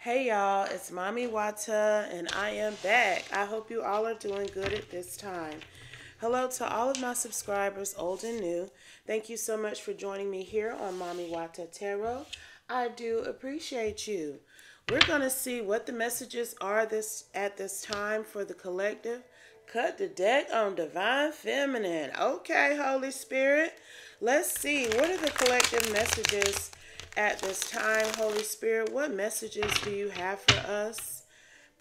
Hey y'all, it's Mami Wata and I am back. I hope you all are doing good at this time. Hello to all of my subscribers, old and new. Thank you so much for joining me here on Mami Wata Tarot. I do appreciate you. We're going to see what the messages are this at this time for the collective. Cut the deck on Divine Feminine. Okay, Holy Spirit. Let's see. What are the collective messages at this time, Holy Spirit? What messages do you have for us?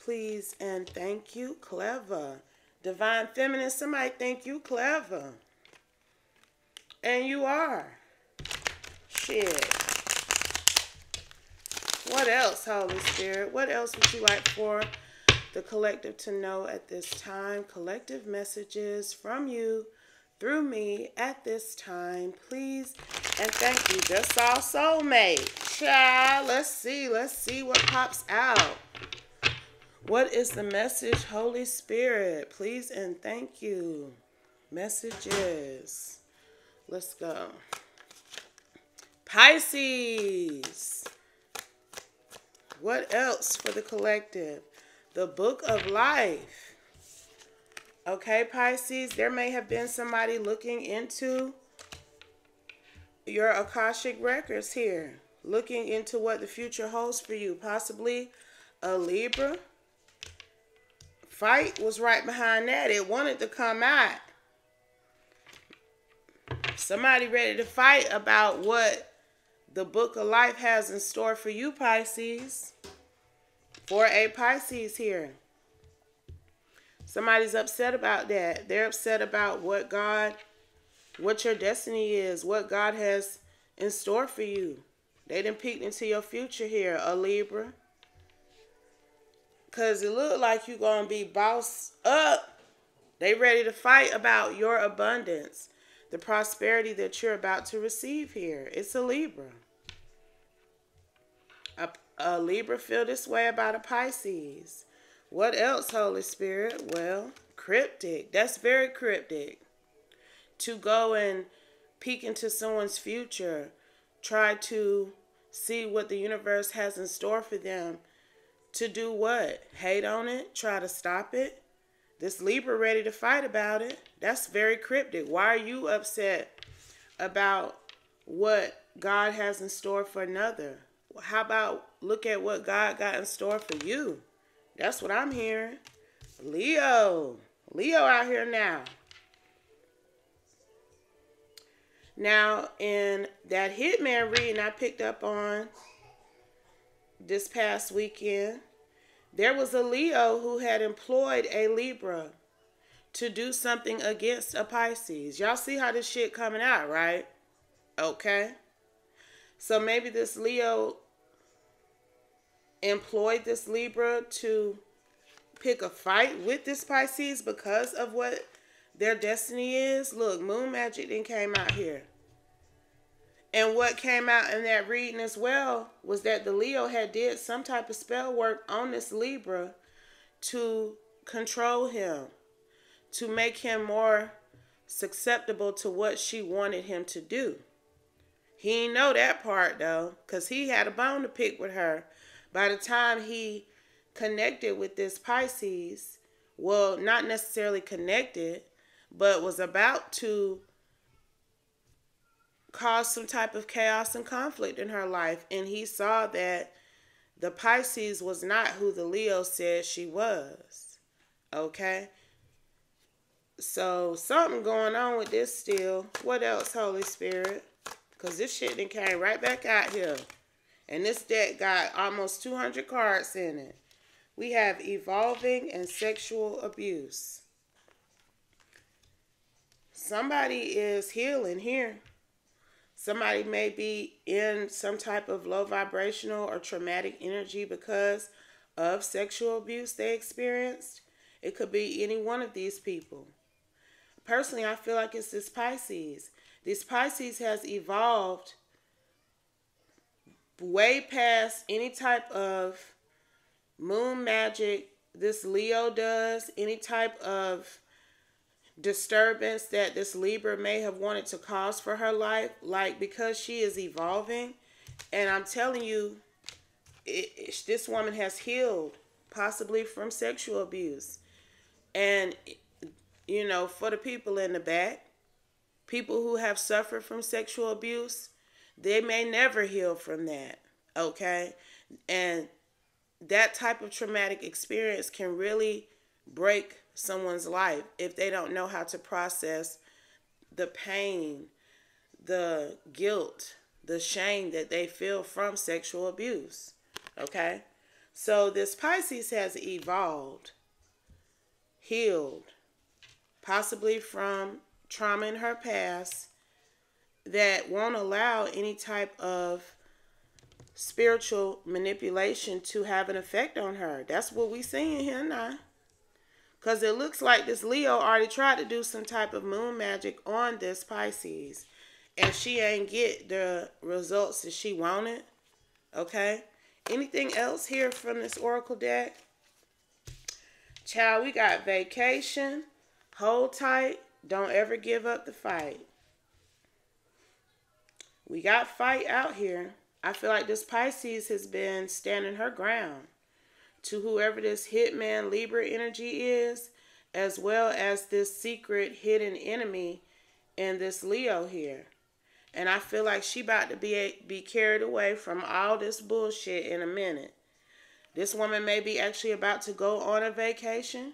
Please and thank you. Clever. Divine Feminine, somebody thank you clever. And you are. Shit. What else, Holy Spirit? What else would you like for the collective to know at this time? Collective messages from you through me at this time, please. And thank you. Just our soulmate. Child, let's see. Let's see what pops out. What is the message, Holy Spirit? Please and thank you. Messages. Let's go. Pisces. What else for the collective? The book of life. Okay, Pisces, there may have been somebody looking into your Akashic records here, looking into what the future holds for you. Possibly a Libra. Fight was right behind that. It wanted to come out. Somebody ready to fight about what the book of life has in store for you, Pisces. For a Pisces here. Somebody's upset about that. They're upset about what God, what your destiny is, what God has in store for you. They didn't peek into your future here, a Libra. Because it looked like you're going to be boss up. They ready to fight about your abundance, the prosperity that you're about to receive here. It's a Libra. A, a Libra feel this way about a Pisces. What else, Holy Spirit? Well, cryptic. That's very cryptic. To go and peek into someone's future, try to see what the universe has in store for them. To do what? Hate on it? Try to stop it? This Libra ready to fight about it. That's very cryptic. Why are you upset about what God has in store for another? How about look at what God got in store for you? That's what I'm hearing. Leo. Leo out here now. Now, in that Hitman reading I picked up on this past weekend, there was a Leo who had employed a Libra to do something against a Pisces. Y'all see how this shit coming out, right? Okay. So maybe this Leo employed this Libra to pick a fight with this Pisces because of what their destiny is. Look, moon magic then came out here. And what came out in that reading as well was that the Leo had did some type of spell work on this Libra to control him, to make him more susceptible to what she wanted him to do. He didn't know that part though, because he had a bone to pick with her by the time he connected with this Pisces, well, not necessarily connected, but was about to cause some type of chaos and conflict in her life. And he saw that the Pisces was not who the Leo said she was. Okay? So something going on with this still. What else, Holy Spirit? Because this shit then came right back out here. And this deck got almost 200 cards in it. We have evolving and sexual abuse. Somebody is healing here. Somebody may be in some type of low vibrational or traumatic energy because of sexual abuse they experienced. It could be any one of these people. Personally, I feel like it's this Pisces. This Pisces has evolved way past any type of moon magic this Leo does, any type of disturbance that this Libra may have wanted to cause for her life, like because she is evolving. And I'm telling you, it, it, this woman has healed, possibly from sexual abuse. And, you know, for the people in the back, people who have suffered from sexual abuse, they may never heal from that. Okay. And that type of traumatic experience can really break someone's life if they don't know how to process the pain, the guilt, the shame that they feel from sexual abuse. Okay? So this Pisces has evolved, healed, possibly from trauma in her past that won't allow any type of spiritual manipulation to have an effect on her. That's what we seeing here now. Because it looks like this Leo already tried to do some type of moon magic on this Pisces. And she ain't get the results that she wanted. Okay? Anything else here from this Oracle deck? Child, we got vacation, hold tight, don't ever give up the fight. We got fight out here. I feel like this Pisces has been standing her ground to whoever this hitman Libra energy is, as well as this secret hidden enemy in this Leo here. And I feel like she about to be be carried away from all this bullshit in a minute. This woman may be actually about to go on a vacation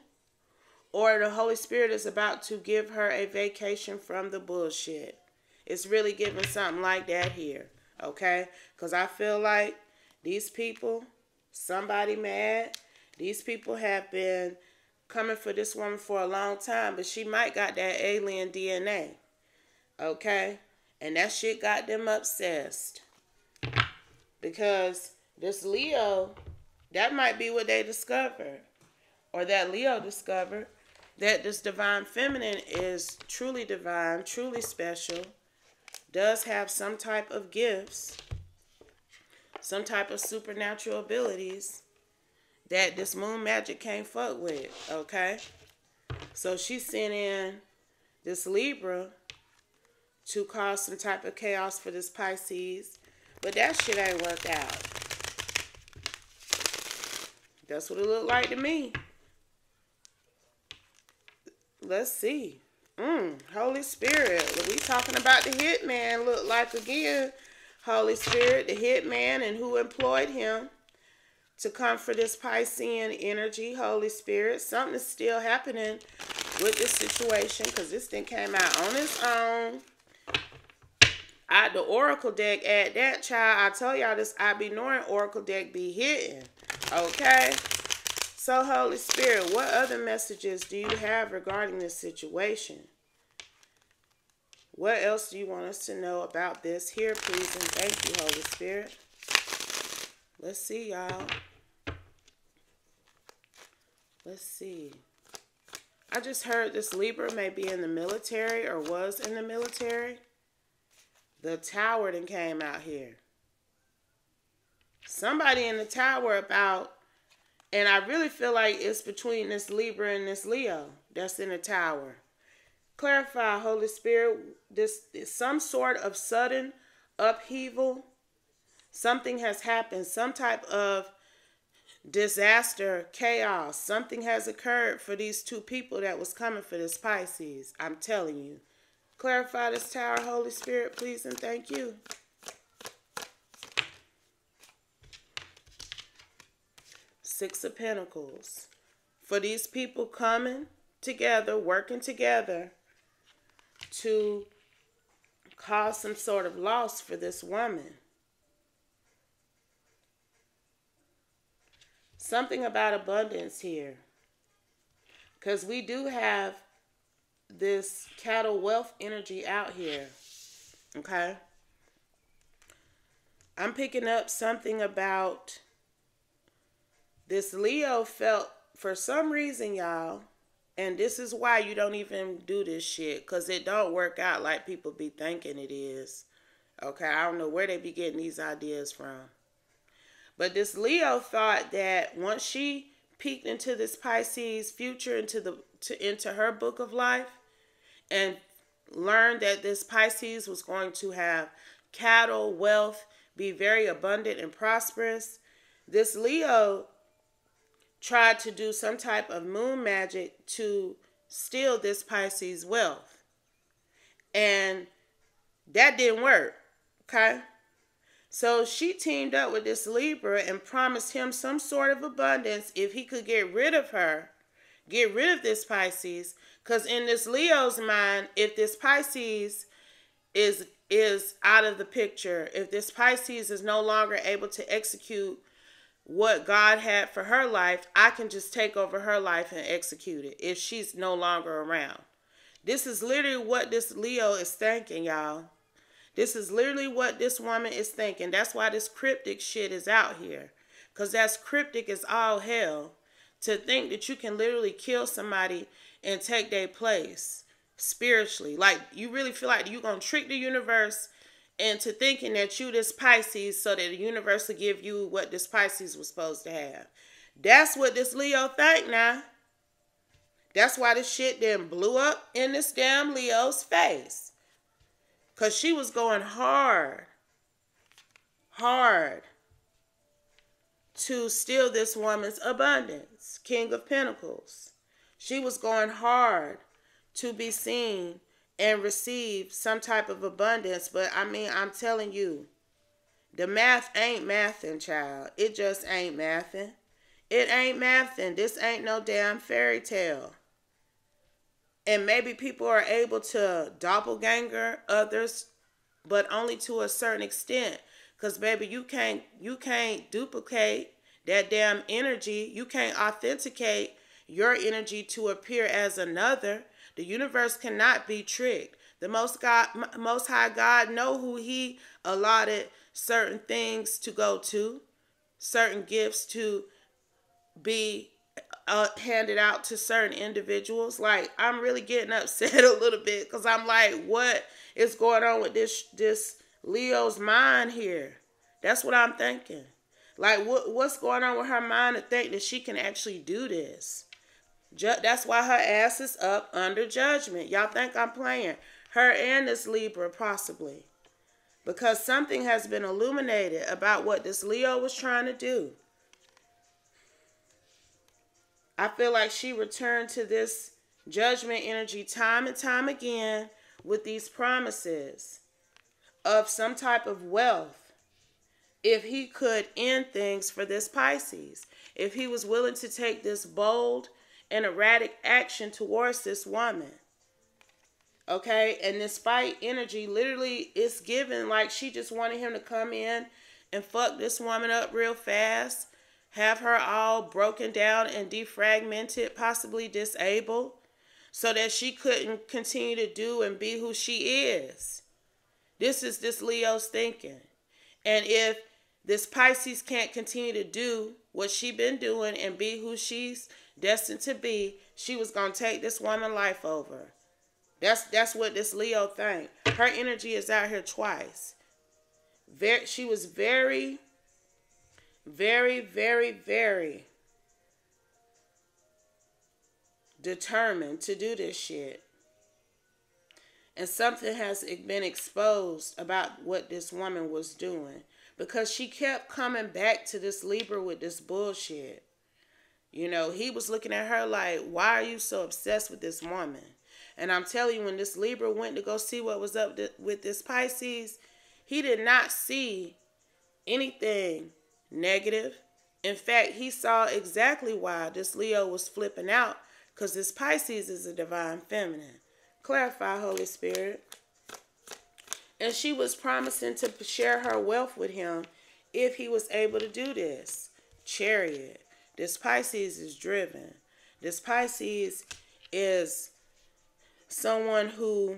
or the Holy Spirit is about to give her a vacation from the bullshit. It's really giving something like that here, okay? Because I feel like these people, somebody mad, these people have been coming for this woman for a long time, but she might got that alien DNA, okay? And that shit got them obsessed. Because this Leo, that might be what they discovered. Or that Leo discovered that this divine feminine is truly divine, truly special, does have some type of gifts, some type of supernatural abilities that this moon magic can't fuck with, okay? So she sent in this Libra to cause some type of chaos for this Pisces. But that shit ain't worked out. That's what it looked like to me. Let's see. Mm, Holy Spirit. We talking about the hitman look like again. Holy Spirit, the hitman and who employed him to come for this Piscean energy, Holy Spirit. Something is still happening with this situation because this thing came out on its own. I the Oracle deck at that child. I told y'all this I be knowing Oracle deck be hitting. Okay. So Holy Spirit, what other messages do you have regarding this situation? What else do you want us to know about this? Here, please, and thank you, Holy Spirit. Let's see, y'all. Let's see. I just heard this Libra may be in the military or was in the military. The tower then came out here. Somebody in the tower about, and I really feel like it's between this Libra and this Leo that's in the tower. Clarify, Holy Spirit, this is some sort of sudden upheaval. Something has happened, some type of disaster, chaos. Something has occurred for these two people that was coming for this Pisces. I'm telling you. Clarify this tower, Holy Spirit, please, and thank you. Six of Pentacles. For these people coming together, working together to cause some sort of loss for this woman. Something about abundance here. Because we do have this cattle wealth energy out here. Okay. I'm picking up something about this Leo felt for some reason, y'all, and this is why you don't even do this shit because it don't work out like people be thinking it is. Okay, I don't know where they be getting these ideas from. But this Leo thought that once she peeked into this Pisces future into the to into her book of life, and learned that this Pisces was going to have cattle, wealth, be very abundant and prosperous, this Leo tried to do some type of moon magic to steal this Pisces wealth. And that didn't work. Okay? So she teamed up with this Libra and promised him some sort of abundance if he could get rid of her, get rid of this Pisces. Because in this Leo's mind, if this Pisces is is out of the picture, if this Pisces is no longer able to execute what God had for her life, I can just take over her life and execute it if she's no longer around. This is literally what this Leo is thinking, y'all. This is literally what this woman is thinking. That's why this cryptic shit is out here. Because that's cryptic as all hell. To think that you can literally kill somebody and take their place spiritually. Like, you really feel like you're going to trick the universe into thinking that you this Pisces so that the universe will give you what this Pisces was supposed to have. That's what this Leo think now. That's why this shit then blew up in this damn Leo's face. Because she was going hard, hard to steal this woman's abundance, King of Pentacles. She was going hard to be seen and receive some type of abundance. But I mean, I'm telling you, the math ain't mathing, child. It just ain't mathing. It ain't mathing. This ain't no damn fairy tale and maybe people are able to doppelganger others but only to a certain extent because baby you can't you can't duplicate that damn energy you can't authenticate your energy to appear as another the universe cannot be tricked the most god most high god know who he allotted certain things to go to certain gifts to be uh, handed out to certain individuals. Like I'm really getting upset a little bit because I'm like, what is going on with this this Leo's mind here? That's what I'm thinking. Like what what's going on with her mind to think that she can actually do this? Ju- that's why her ass is up under judgment. Y'all think I'm playing her and this Libra possibly because something has been illuminated about what this Leo was trying to do. I feel like she returned to this judgment energy time and time again with these promises of some type of wealth if he could end things for this Pisces, if he was willing to take this bold and erratic action towards this woman. Okay, and this fight energy literally is given like she just wanted him to come in and fuck this woman up real fast have her all broken down and defragmented, possibly disabled, so that she couldn't continue to do and be who she is. This is this Leo's thinking. And if this Pisces can't continue to do what she been doing and be who she's destined to be, she was gonna take this woman life over. That's that's what this Leo think. Her energy is out here twice. Very, she was very very, very, very determined to do this shit. And something has been exposed about what this woman was doing because she kept coming back to this Libra with this bullshit. You know, he was looking at her like, why are you so obsessed with this woman? And I'm telling you, when this Libra went to go see what was up with this Pisces, he did not see anything negative. In fact, he saw exactly why this Leo was flipping out because this Pisces is a divine feminine. Clarify, Holy Spirit. And she was promising to share her wealth with him if he was able to do this. Chariot. This Pisces is driven. This Pisces is someone who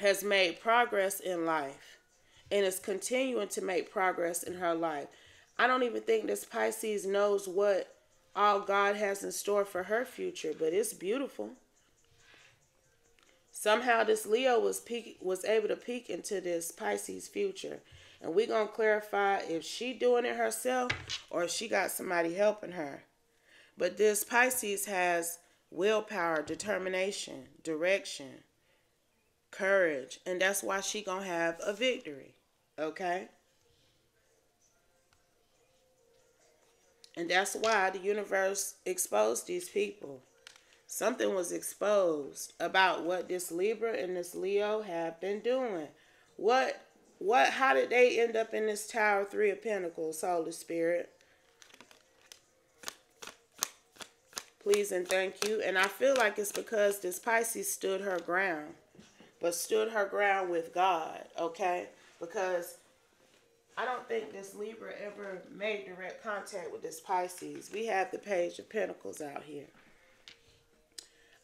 has made progress in life and is continuing to make progress in her life. I don't even think this Pisces knows what all God has in store for her future, but it's beautiful. Somehow this Leo was peek, was able to peek into this Pisces future. And we're going to clarify if she doing it herself or if she got somebody helping her. But this Pisces has willpower, determination, direction, courage, and that's why she going to have a victory. Okay? And that's why the universe exposed these people. Something was exposed about what this Libra and this Leo have been doing. What what how did they end up in this tower 3 of pentacles, Holy Spirit? Please and thank you. And I feel like it's because this Pisces stood her ground. But stood her ground with God, okay? Because I don't think this Libra ever made direct contact with this Pisces. We have the Page of Pentacles out here.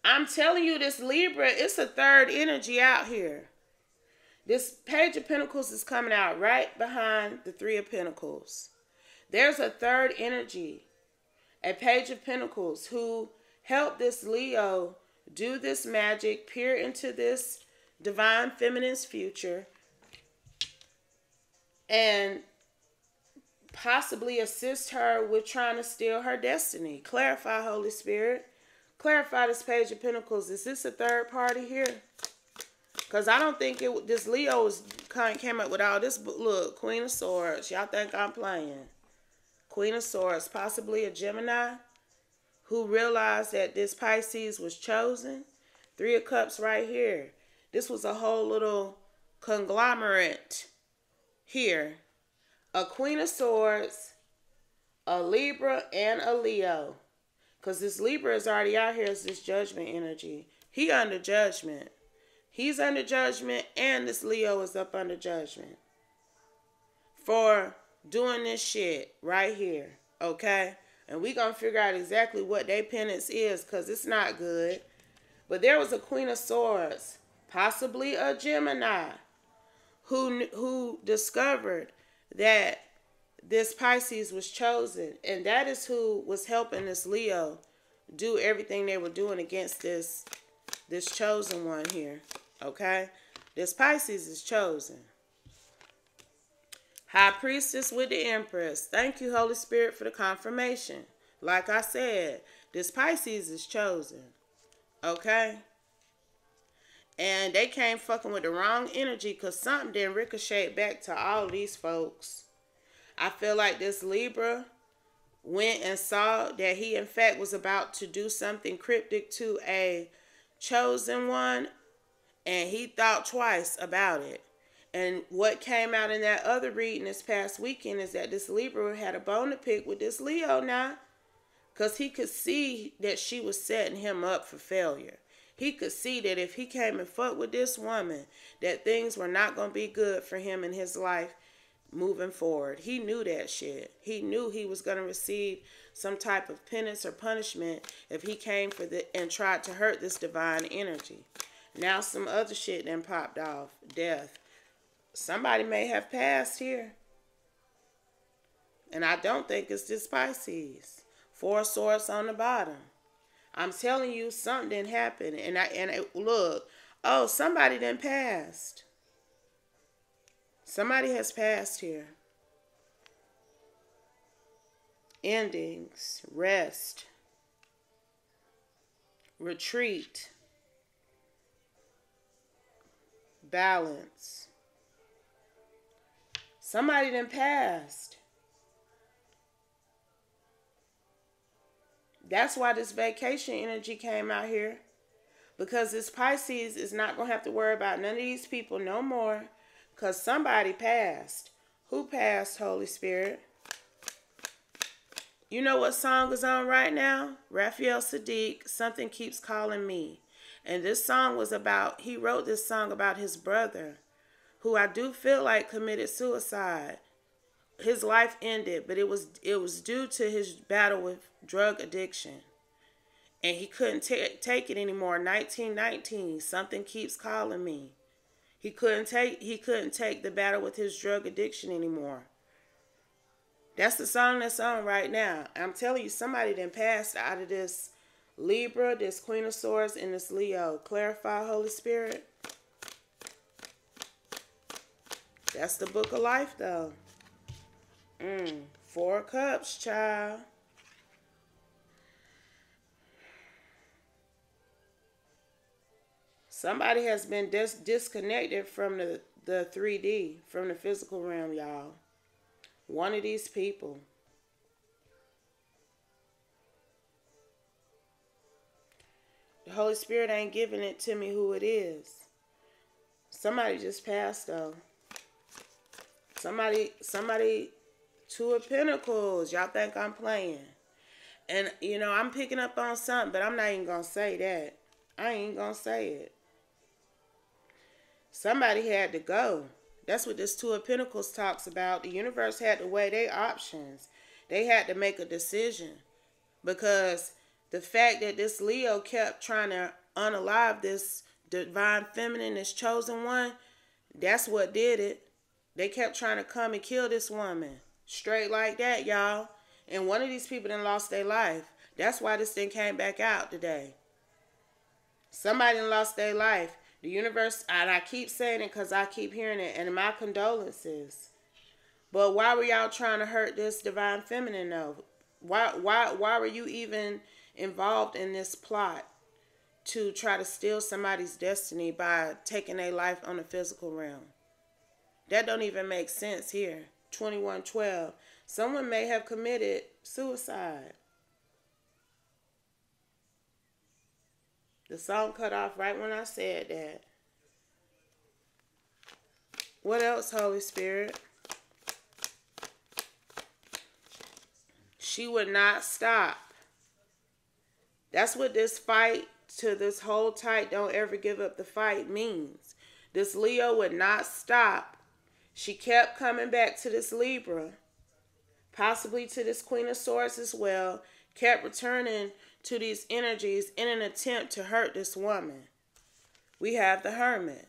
I'm telling you, this Libra, it's a third energy out here. This Page of Pentacles is coming out right behind the Three of Pentacles. There's a third energy, a Page of Pentacles, who helped this Leo do this magic, peer into this divine feminine's future, and possibly assist her with trying to steal her destiny. Clarify, Holy Spirit. Clarify this Page of Pentacles. Is this a third party here? Because I don't think it. this Leo was kind came up with all this. Look, Queen of Swords. Y'all think I'm playing. Queen of Swords. Possibly a Gemini who realized that this Pisces was chosen. Three of Cups right here. This was a whole little conglomerate here a Queen of Swords, a Libra, and a Leo. Because this Libra is already out here as this judgment energy. He under judgment. He's under judgment, and this Leo is up under judgment for doing this shit right here. Okay? And we going to figure out exactly what their penance is because it's not good. But there was a Queen of Swords, possibly a Gemini, who who discovered that this Pisces was chosen, and that is who was helping this Leo do everything they were doing against this this chosen one here. Okay, this Pisces is chosen. High Priestess with the Empress. Thank you, Holy Spirit, for the confirmation. Like I said, this Pisces is chosen. Okay? And they came fucking with the wrong energy because something didn't ricochet back to all these folks. I feel like this Libra went and saw that he, in fact, was about to do something cryptic to a chosen one, and he thought twice about it. And what came out in that other reading this past weekend is that this Libra had a bone to pick with this Leo now. Because he could see that she was setting him up for failure. He could see that if he came and fucked with this woman, that things were not going to be good for him in his life moving forward. He knew that shit. He knew he was going to receive some type of penance or punishment if he came for the and tried to hurt this divine energy. Now some other shit then popped off. Death. Somebody may have passed here. And I don't think it's this Pisces. Four swords on the bottom. I'm telling you, something didn't. And I and it, look, oh, somebody then passed. Somebody has passed here. Endings, rest, retreat, balance. Somebody then passed. That's why this vacation energy came out here. Because this Pisces is not going to have to worry about none of these people no more. Because somebody passed. Who passed, Holy Spirit? You know what song is on right now? Raphael Saadiq, Something Keeps Calling Me. And this song was about, he wrote this song about his brother, who I do feel like committed suicide his life ended, but it was it was due to his battle with drug addiction. And he couldn't t- take it anymore. 1919, something keeps calling me. He couldn't take he couldn't take the battle with his drug addiction anymore. That's the song that's on right now. I'm telling you, somebody then passed out of this Libra, this Queen of Swords, and this Leo. Clarify, Holy Spirit. That's the book of life, though. Mm, four cups, child. Somebody has been dis- disconnected from the, the 3D, from the physical realm, y'all. One of these people. The Holy Spirit ain't giving it to me who it is. Somebody just passed though. Somebody, somebody, two of pentacles. Y'all think I'm playing. And, you know, I'm picking up on something, but I'm not even going to say that. I ain't going to say it. Somebody had to go. That's what this Two of Pentacles talks about. The universe had to weigh their options. They had to make a decision. Because the fact that this Leo kept trying to unalive this divine feminine, this chosen one, that's what did it. They kept trying to come and kill this woman. Straight like that, y'all. And one of these people then lost their life. That's why this thing came back out today. Somebody lost their life. The universe, and I keep saying it because I keep hearing it, and my condolences. But why were y'all trying to hurt this divine feminine though? Why why why were you even involved in this plot to try to steal somebody's destiny by taking a life on the physical realm? That don't even make sense here. 2112. Someone may have committed suicide. The song cut off right when I said that. What else, Holy Spirit? She would not stop. That's what this fight to this whole tight, don't ever give up the fight means. This Leo would not stop she kept coming back to this Libra, possibly to this Queen of Swords as well, kept returning to these energies in an attempt to hurt this woman. We have the Hermit.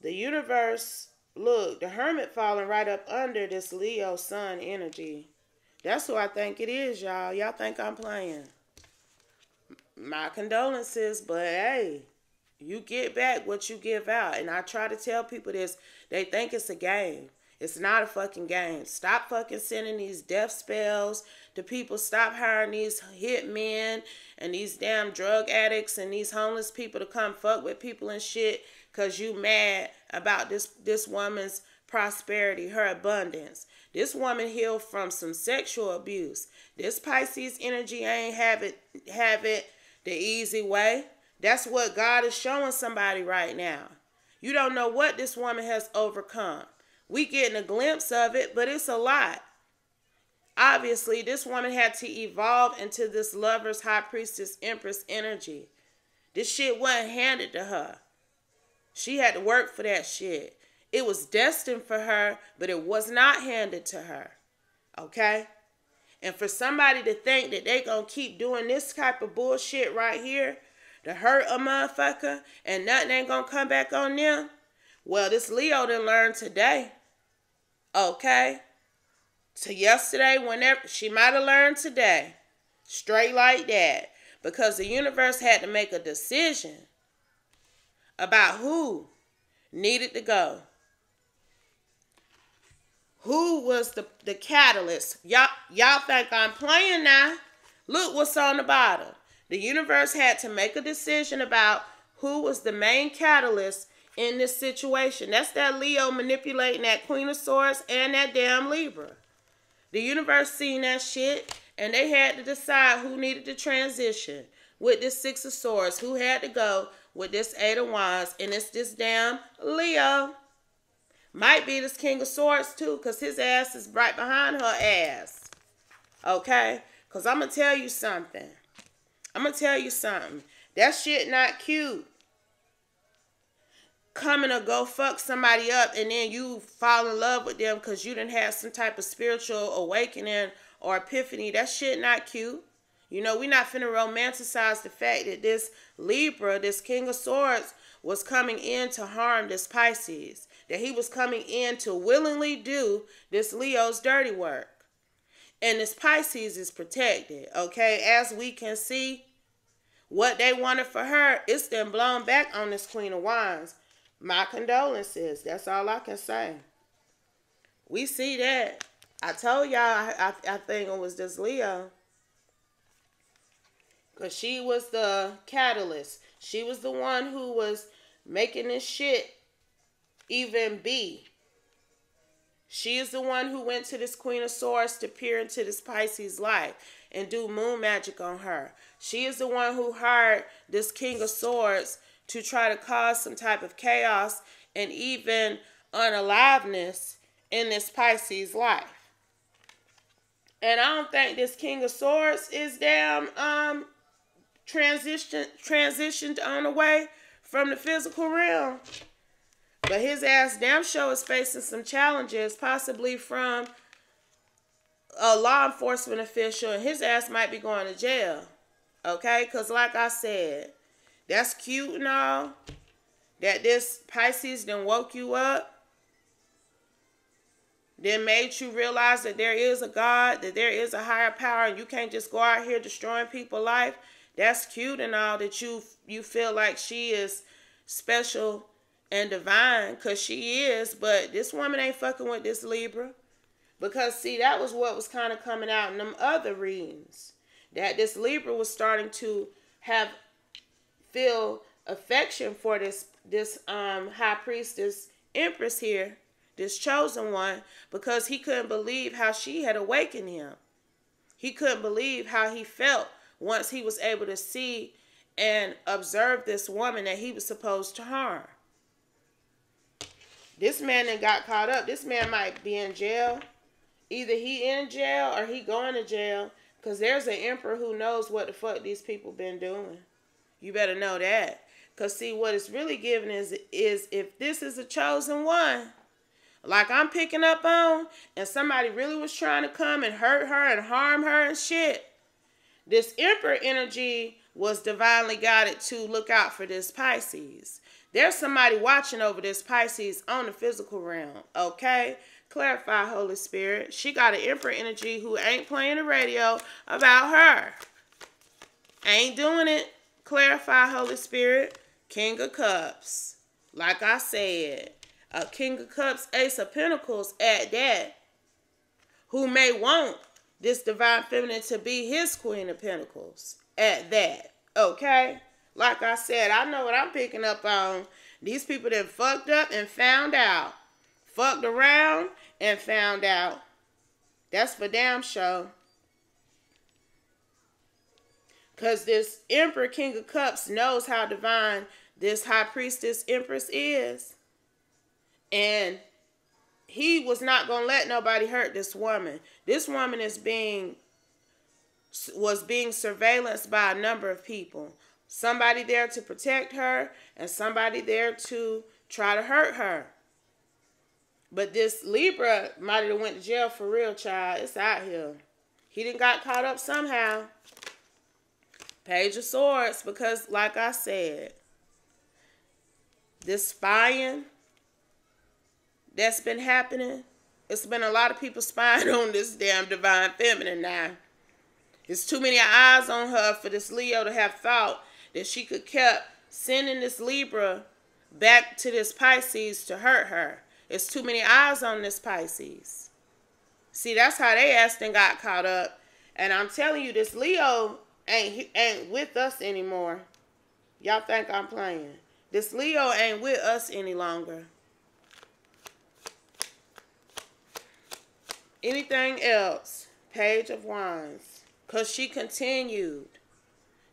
The universe, look, the Hermit falling right up under this Leo Sun energy. That's who I think it is, y'all. Y'all think I'm playing my condolences, but hey, you get back what you give out. And I try to tell people this, they think it's a game. It's not a fucking game. Stop fucking sending these death spells to people. Stop hiring these hitmen and these damn drug addicts and these homeless people to come fuck with people and shit because you mad about this this woman's prosperity, her abundance. This woman healed from some sexual abuse. This Pisces energy ain't have it have it the easy way. That's what God is showing somebody right now. You don't know what this woman has overcome. We getting a glimpse of it, but it's a lot. Obviously, this woman had to evolve into this lover's high priestess empress energy. This shit wasn't handed to her. She had to work for that shit. It was destined for her, but it was not handed to her. Okay? And for somebody to think that they gonna keep doing this type of bullshit right here to hurt a motherfucker and nothing ain't gonna come back on them, well, this Leo done learned today. Okay? To yesterday, whenever she might have learned today. Straight like that. Because the universe had to make a decision about who needed to go who was the, the catalyst. Y'all, y'all think I'm playing now? Look what's on the bottom. The universe had to make a decision about who was the main catalyst in this situation. That's that Leo manipulating that Queen of Swords and that damn Libra. The universe seen that shit and they had to decide who needed to transition with this Six of Swords, who had to go with this Eight of Wands, and it's this damn Leo. Might be this King of Swords too, because his ass is right behind her ass. Okay? Because I'm going to tell you something. I'm going to tell you something. That shit not cute. Coming to go fuck somebody up and then you fall in love with them because you didn't have some type of spiritual awakening or epiphany. That shit not cute. You know, we not finna romanticize the fact that this Libra, this King of Swords, was coming in to harm this Pisces that he was coming in to willingly do this Leo's dirty work. And this Pisces is protected, okay? As we can see, what they wanted for her, it's then blown back on this Queen of Wands. My condolences. That's all I can say. We see that. I told y'all I, I, I think it was this Leo. Because she was the catalyst. She was the one who was making this shit even be. She is the one who went to this Queen of Swords to peer into this Pisces life and do moon magic on her. She is the one who hired this King of Swords to try to cause some type of chaos and even unaliveness in this Pisces life. And I don't think this King of Swords is damn um transition transitioned on the way from the physical realm. But his ass damn show is facing some challenges, possibly from a law enforcement official, and his ass might be going to jail. Okay? Because, like I said, that's cute and all. That this Pisces then woke you up. Then made you realize that there is a God, that there is a higher power, and you can't just go out here destroying people's life. That's cute and all that you you feel like she is special and divine because she is, but this woman ain't fucking with this Libra. Because, see, that was what was kind of coming out in them other readings. That this Libra was starting to have, feel affection for this, this um, high priestess empress here, this chosen one, because he couldn't believe how she had awakened him. He couldn't believe how he felt once he was able to see and observe this woman that he was supposed to harm. This man that got caught up. This man might be in jail. Either he in jail or he going to jail. Cause there's an emperor who knows what the fuck these people been doing. You better know that. Cause see what it's really giving is is if this is a chosen one, like I'm picking up on, and somebody really was trying to come and hurt her and harm her and shit. This emperor energy was divinely guided to look out for this Pisces. There's somebody watching over this Pisces on the physical realm, okay? Clarify, Holy Spirit. She got an emperor energy who ain't playing the radio about her. Ain't doing it. Clarify, Holy Spirit. King of Cups. Like I said, a King of Cups, Ace of Pentacles at that. Who may want this divine feminine to be his Queen of Pentacles at that. Okay? Like I said, I know what I'm picking up on. These people that fucked up and found out. Fucked around and found out. That's for damn sure. Because this Emperor King of Cups knows how divine this High Priestess Empress is. And he was not going to let nobody hurt this woman. This woman is being was being surveillanced by a number of people. Somebody there to protect her and somebody there to try to hurt her. But this Libra might have went to jail for real, child. It's out here. He didn't got caught up somehow. Page of Swords, because like I said, this spying that's been happening, it's been a lot of people spying on this damn divine feminine now. It's too many eyes on her for this Leo to have thought that she could kept sending this Libra back to this Pisces to hurt her. It's too many eyes on this Pisces. See, that's how they asked and got caught up. And I'm telling you, this Leo ain't ain't with us anymore. Y'all think I'm playing. This Leo ain't with us any longer. Anything else? Page of Wands. Because she continued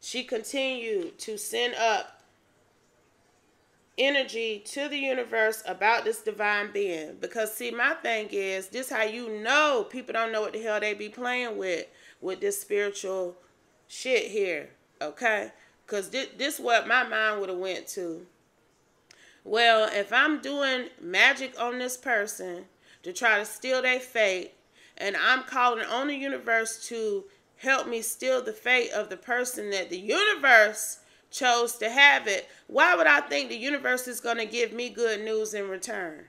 she continued to send up energy to the universe about this divine being. Because see, my thing is, this how you know people don't know what the hell they be playing with with this spiritual shit here. Okay? Because this, this what my mind would have went to. Well, if I'm doing magic on this person to try to steal their fate, and I'm calling on the universe to help me steal the fate of the person that the universe chose to have it, why would I think the universe is going to give me good news in return?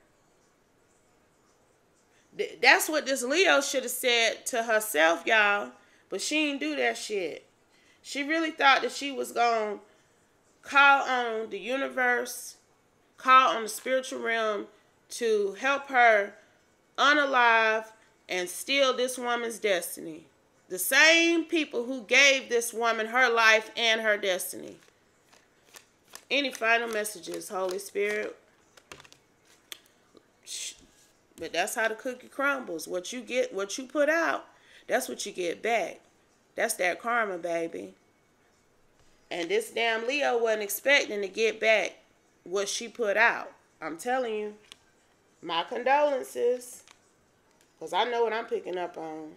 That's what this Leo should have said to herself, y'all. But she didn't do that shit. She really thought that she was going to call on the universe, call on the spiritual realm to help her unalive and steal this woman's destiny. The same people who gave this woman her life and her destiny. Any final messages, Holy Spirit? But that's how the cookie crumbles. What you get, what you put out, that's what you get back. That's that karma, baby. And this damn Leo wasn't expecting to get back what she put out. I'm telling you. My condolences. Because I know what I'm picking up on.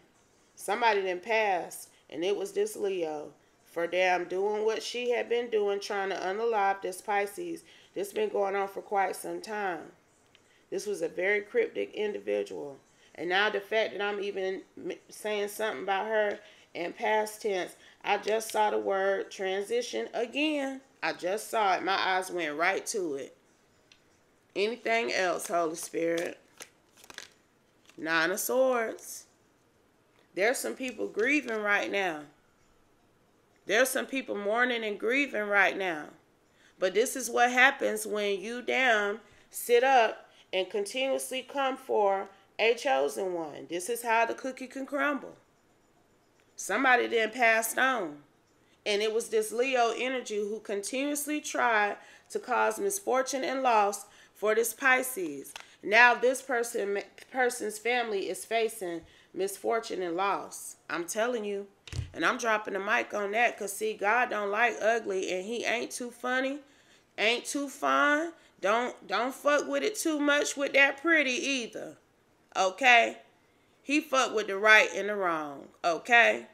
Somebody didn't pass, and it was this Leo. For damn doing what she had been doing, trying to unalive this Pisces. This been going on for quite some time. This was a very cryptic individual. And now the fact that I'm even saying something about her in past tense, I just saw the word transition again. I just saw it. My eyes went right to it. Anything else, Holy Spirit? Nine of Swords. There's some people grieving right now. There's some people mourning and grieving right now. But this is what happens when you damn sit up and continuously come for a chosen one. This is how the cookie can crumble. Somebody then passed on. And it was this Leo energy who continuously tried to cause misfortune and loss for this Pisces. Now this person person's family is facing misfortune and loss. I'm telling you. And I'm dropping the mic on that because, see, God don't like ugly and he ain't too funny, ain't too fun. Don't, don't fuck with it too much with that pretty either. Okay? He fuck with the right and the wrong. Okay?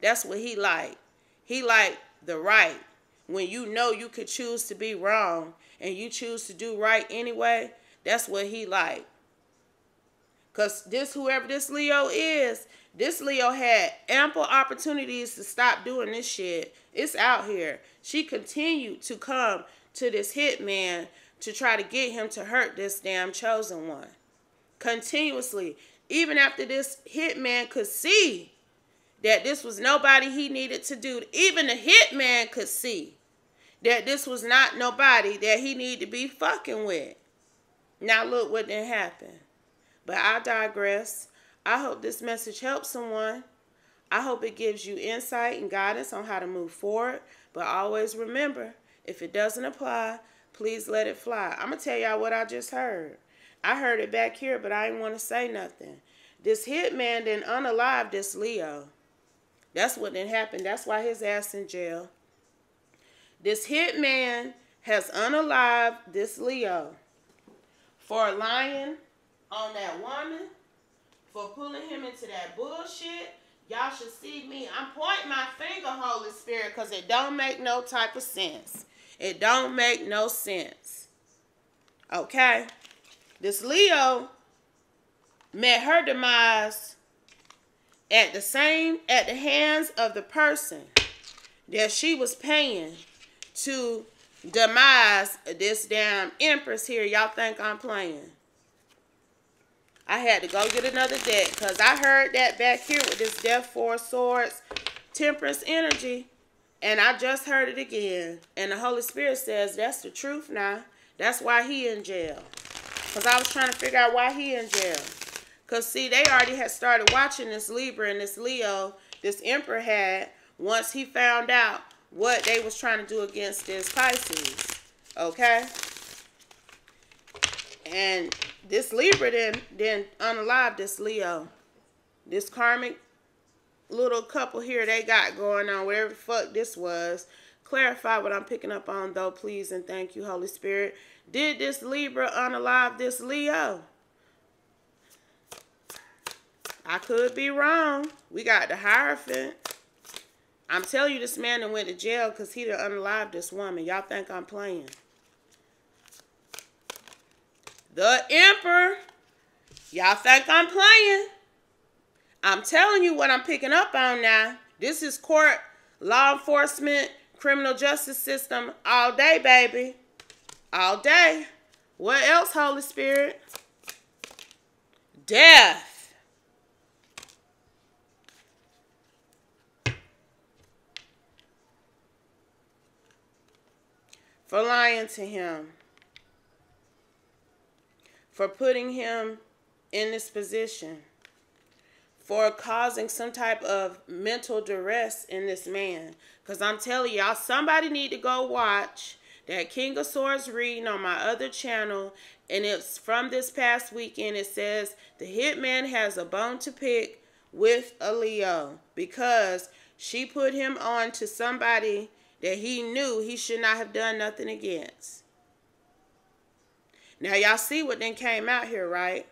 That's what he like. He like the right. When you know you could choose to be wrong and you choose to do right anyway, that's what he like. Cause this whoever this Leo is, this Leo had ample opportunities to stop doing this shit. It's out here. She continued to come to this hitman to try to get him to hurt this damn chosen one. Continuously. Even after this hitman could see that this was nobody he needed to do. Even the hitman could see that this was not nobody that he needed to be fucking with. Now look what didn't happen. But I digress. I hope this message helps someone. I hope it gives you insight and guidance on how to move forward. But always remember, if it doesn't apply, please let it fly. I'm going to tell y'all what I just heard. I heard it back here, but I didn't want to say nothing. This hitman didn't unalive this Leo. That's what didn't happen. That's why his ass in jail. This hitman has unalived this Leo for lying on that woman for pulling him into that bullshit. Y'all should see me. I'm pointing my finger, Holy Spirit, because it don't make no type of sense. It don't make no sense. Okay? This Leo met her demise at the same at the hands of the person that she was paying to demise this damn empress here. Y'all think I'm playing? I had to go get another deck because I heard that back here with this Death Four Swords Temperance energy. And I just heard it again. And the Holy Spirit says that's the truth now. That's why he in jail. Because I was trying to figure out why he in jail. Because, see, they already had started watching this Libra and this Leo, this Emperor had, once he found out what they was trying to do against this Pisces. Okay? And this Libra then then unalive this Leo. This karmic little couple here they got going on, whatever the fuck this was. Clarify what I'm picking up on though, please, and thank you, Holy Spirit. Did this Libra unalive this Leo? I could be wrong. We got the Hierophant. I'm telling you, this man that went to jail because he done unalived this woman. Y'all think I'm playing. The Emperor. Y'all think I'm playing. I'm telling you what I'm picking up on now. This is court, law enforcement, criminal justice system all day, baby. All day. What else, Holy Spirit? Death. For lying to him for putting him in this position, for causing some type of mental duress in this man. Because I'm telling y'all, somebody need to go watch that King of Swords reading on my other channel, and it's from this past weekend. It says the hitman has a bone to pick with a Leo because she put him on to somebody that he knew he should not have done nothing against. Now, y'all see what then came out here, right?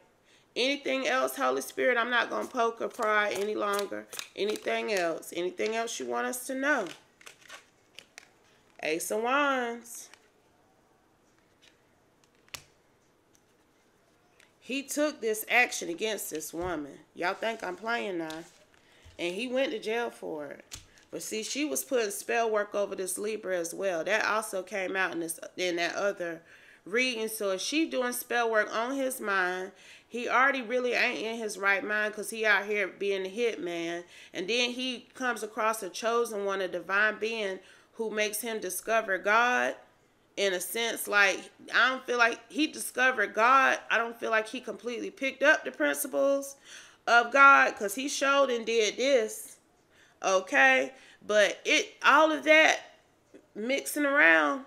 Anything else, Holy Spirit, I'm not going to poke or pry any longer. Anything else? Anything else you want us to know? Ace of Wands. He took this action against this woman. Y'all think I'm playing now. And he went to jail for it. But see, she was putting spell work over this Libra as well. That also came out in this in that other reading. So she doing spell work on his mind, he already really ain't in his right mind because he out here being a hitman. And then he comes across a chosen one, a divine being who makes him discover God in a sense like I don't feel like he discovered God. I don't feel like he completely picked up the principles of God cuz he showed and did this. Okay? But it all of that mixing around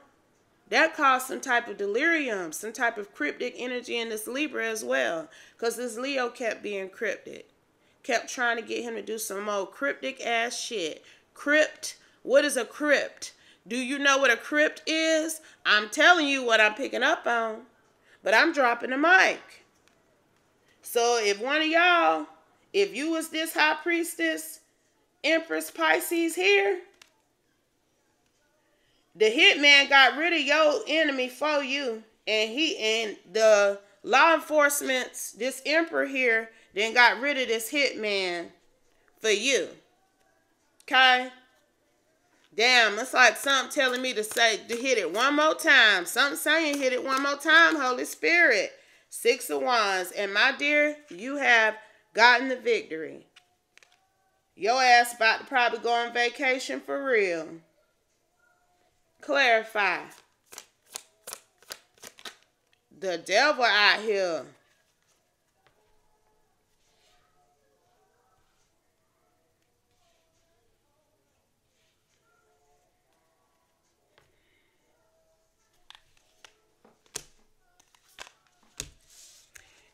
that caused some type of delirium, some type of cryptic energy in this Libra as well cuz this Leo kept being cryptic. Kept trying to get him to do some more cryptic ass shit. Crypt what is a crypt? Do you know what a crypt is? I'm telling you what I'm picking up on, but I'm dropping the mic. So if one of y'all, if you was this high priestess, Empress Pisces here, the hitman got rid of your enemy for you, and he and the law enforcement's this emperor here then got rid of this hitman for you. Okay? Damn, it's like something telling me to say to hit it one more time. Something saying hit it one more time, Holy Spirit. Six of Wands. And my dear, you have gotten the victory. Your ass about to probably go on vacation for real. Clarify. The devil out here.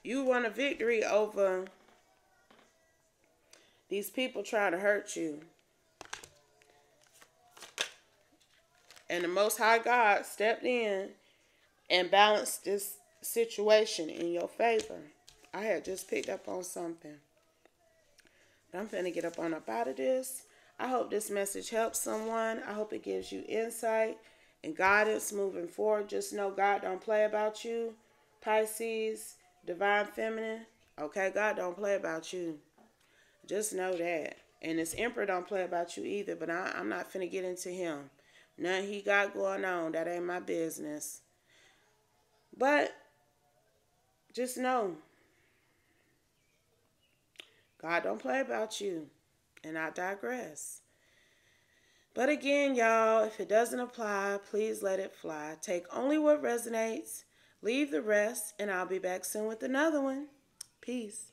You won a victory over these people trying to hurt you. And the Most High God stepped in and balanced this situation in your favor. I had just picked up on something. But I'm finna get up on up out of this. I hope this message helps someone. I hope it gives you insight and guidance moving forward. Just know God don't play about you, Pisces divine feminine, okay, God don't play about you. Just know that. And this emperor don't play about you either, but I, I'm not finna get into him. Nothing he got going on, that ain't my business. But just know, God don't play about you. And I digress. But again, y'all, if it doesn't apply, please let it fly. Take only what resonates Leave the rest, and I'll be back soon with another one. Peace.